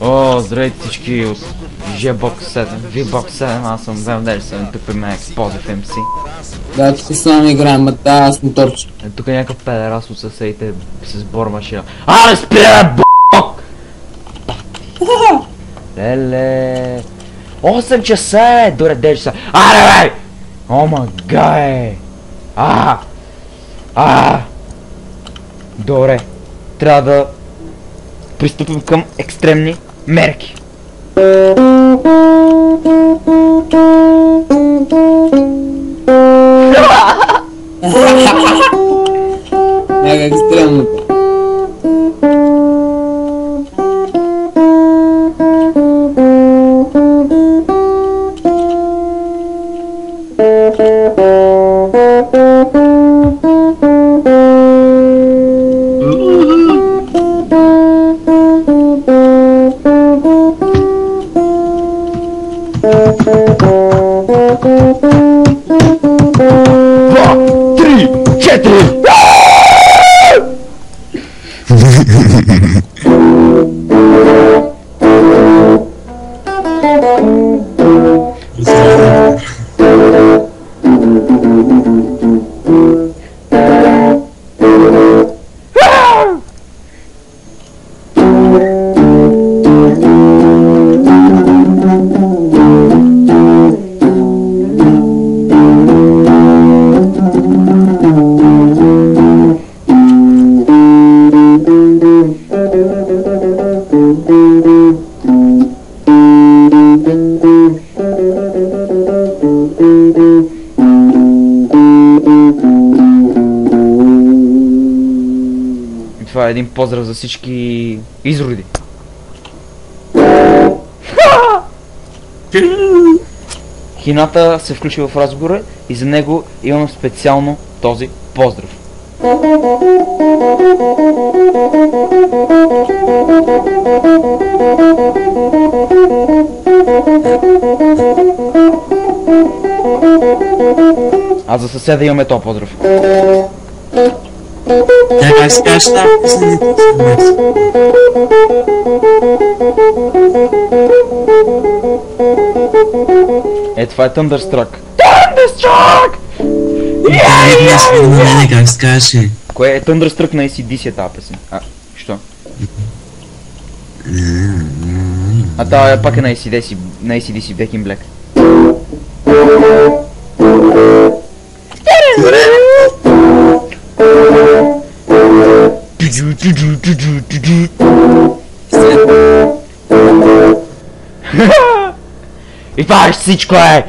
О, здравейте всички от G-Box 7, V-Box 7, аз съм Земдер, съм тук при мен Explosive MC. Да, тук с нами играем, ма да, аз моторче. Е, тук е някакъв педерас от съседите с бор машина. Абе, спира, б***ок! Леле... 8 часа е! Добре, 9 часа. Аре, бе! О, ма гай! А! А! Добре. Трябва да пристъпим към екстремни мерки. Мега екстремно. Два, три, четири! И това е Един поздрав за всички изроди. Хината се включи в разговора и за него имам специално този поздрав. А за съседа имаме то поздрав. Такая страшна, если Это for Thunderstruck. Thunderstruck! Я не как скажи. Кое Thunderstruck на ACDC тапасы. А, что? А та пак на ACDC, на ACDC Black in Black. Ich war richtig cry.